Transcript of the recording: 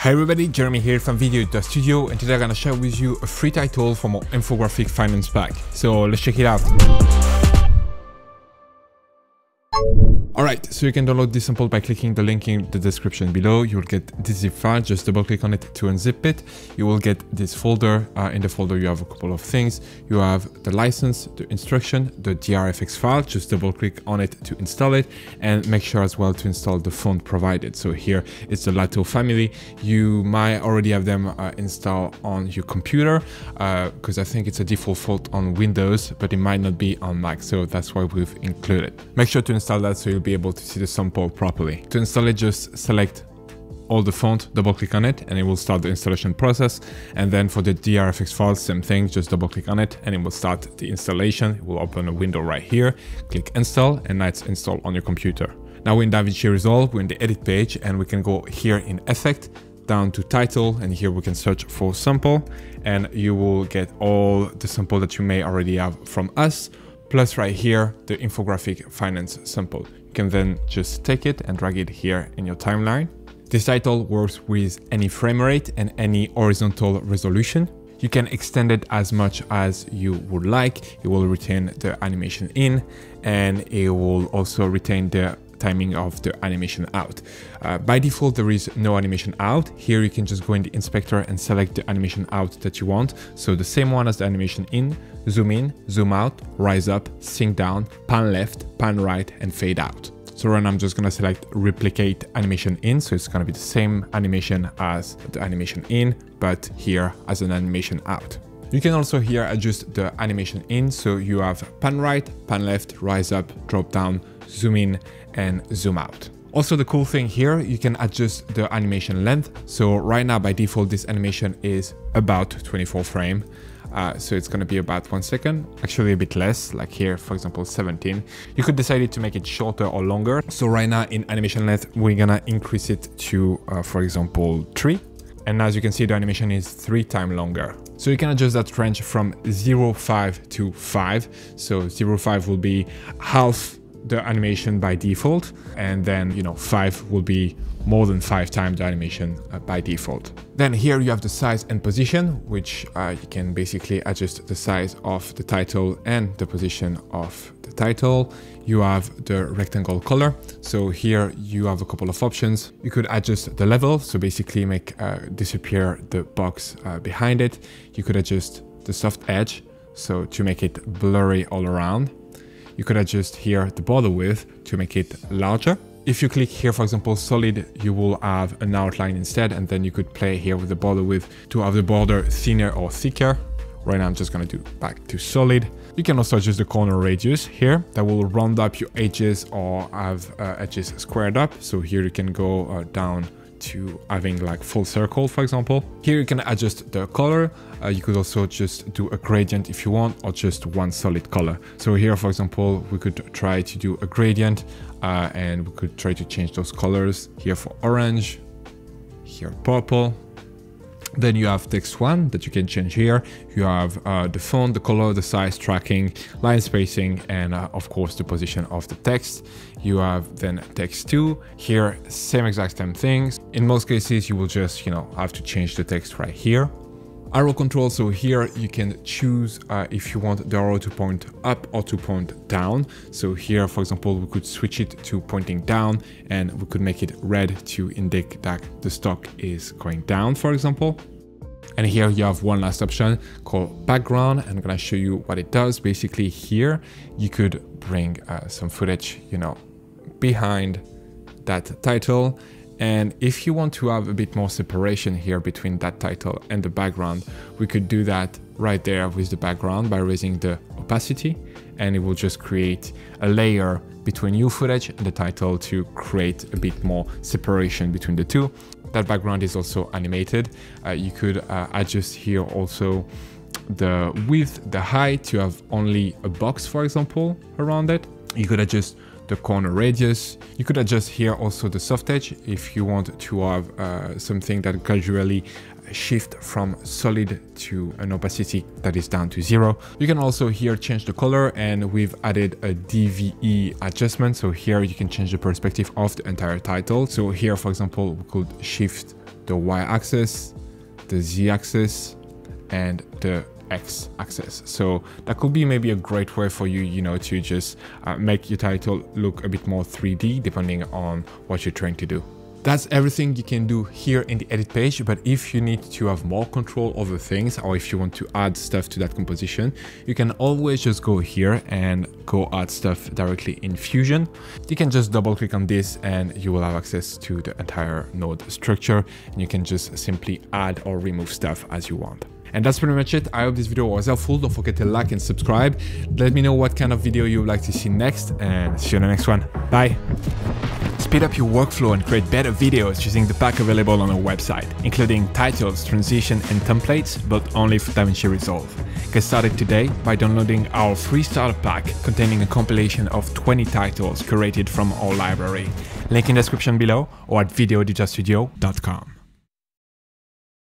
Hi everybody, Jeremy here from Video Studio and today I'm gonna share with you a free title from our infographic finance pack. So let's check it out. Alright, so you can download this sample by clicking the link in the description below. You'll get this zip file, just double click on it to unzip it. You will get this folder. Uh, in the folder you have a couple of things. You have the license, the instruction, the DRFX file, just double click on it to install it and make sure as well to install the font provided. So here it's the Lato family. You might already have them uh, installed on your computer because uh, I think it's a default font on Windows, but it might not be on Mac. So that's why we've included. Make sure to install that so you'll be be able to see the sample properly. To install it, just select all the font, double click on it and it will start the installation process. And then for the DRFX file, same thing, just double click on it and it will start the installation. It will open a window right here, click install and now it's installed on your computer. Now we're in DaVinci Resolve, we're in the edit page and we can go here in effect, down to title and here we can search for sample and you will get all the sample that you may already have from us plus right here the infographic finance sample. You can then just take it and drag it here in your timeline. This title works with any frame rate and any horizontal resolution. You can extend it as much as you would like. It will retain the animation in and it will also retain the timing of the animation out. Uh, by default, there is no animation out. Here you can just go in the inspector and select the animation out that you want. So the same one as the animation in, zoom in, zoom out, rise up, sink down, pan left, pan right, and fade out. So right now I'm just gonna select replicate animation in. So it's gonna be the same animation as the animation in, but here as an animation out. You can also here adjust the animation in. So you have pan right, pan left, rise up, drop down, zoom in and zoom out. Also the cool thing here, you can adjust the animation length. So right now by default, this animation is about 24 frame. Uh, so it's going to be about one second, actually a bit less, like here, for example, 17. You could decide to make it shorter or longer. So right now in animation length, we're going to increase it to, uh, for example, three. And as you can see, the animation is three times longer. So you can adjust that range from 0, 5 to 5. So 0, 5 will be half the animation by default and then you know 5 will be more than 5 times the animation uh, by default. Then here you have the size and position which uh, you can basically adjust the size of the title and the position of the title. You have the rectangle color so here you have a couple of options. You could adjust the level so basically make uh, disappear the box uh, behind it. You could adjust the soft edge so to make it blurry all around you could adjust here the border width to make it larger. If you click here, for example, solid, you will have an outline instead, and then you could play here with the border width to have the border thinner or thicker. Right now, I'm just gonna do back to solid. You can also adjust the corner radius here that will round up your edges or have uh, edges squared up. So here you can go uh, down to having like full circle, for example. Here you can adjust the color. Uh, you could also just do a gradient if you want, or just one solid color. So here, for example, we could try to do a gradient uh, and we could try to change those colors here for orange, here purple, then you have text one that you can change here. You have uh, the font, the color, the size tracking, line spacing, and uh, of course the position of the text. You have then text two. Here, same exact same things. In most cases, you will just, you know, have to change the text right here. Arrow control, so here you can choose uh, if you want the arrow to point up or to point down. So here, for example, we could switch it to pointing down and we could make it red to indicate that the stock is going down, for example. And here you have one last option called background. I'm gonna show you what it does. Basically here, you could bring uh, some footage, you know, behind that title and if you want to have a bit more separation here between that title and the background, we could do that right there with the background by raising the opacity and it will just create a layer between your footage and the title to create a bit more separation between the two. That background is also animated. Uh, you could uh, adjust here also the width, the height to have only a box, for example, around it. You could adjust the corner radius. You could adjust here also the soft edge if you want to have uh, something that gradually shift from solid to an opacity that is down to zero. You can also here change the color and we've added a DVE adjustment. So here you can change the perspective of the entire title. So here, for example, we could shift the y-axis, the z-axis, and the X axis. So that could be maybe a great way for you, you know, to just uh, make your title look a bit more 3D depending on what you're trying to do. That's everything you can do here in the edit page, but if you need to have more control over things or if you want to add stuff to that composition, you can always just go here and go add stuff directly in Fusion. You can just double click on this and you will have access to the entire node structure and you can just simply add or remove stuff as you want. And that's pretty much it. I hope this video was helpful. Don't forget to like and subscribe. Let me know what kind of video you would like to see next and see you in the next one. Bye. Speed up your workflow and create better videos using the pack available on our website, including titles, transition, and templates, but only for DaVinci Resolve. Get started today by downloading our free starter pack containing a compilation of 20 titles curated from our library. Link in description below or at videoeditorstudio.com.